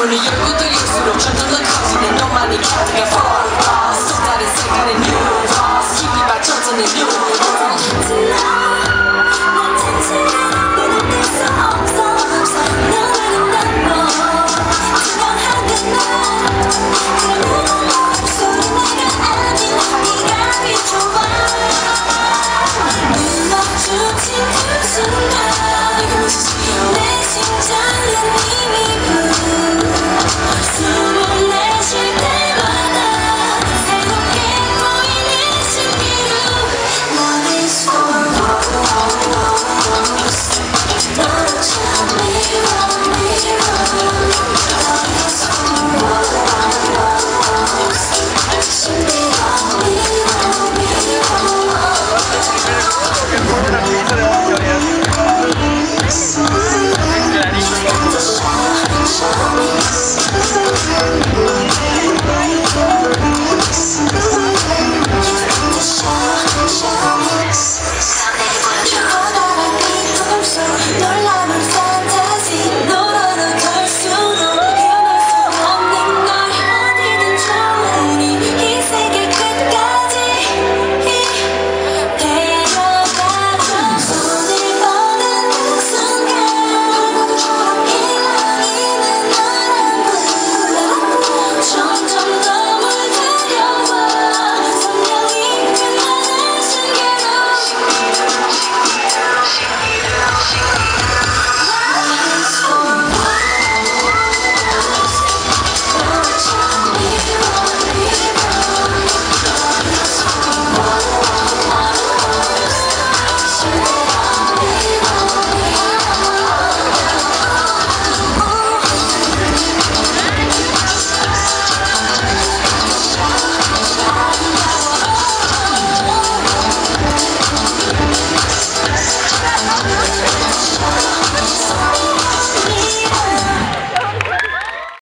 money, your good deeds, you know, just look, you know, money,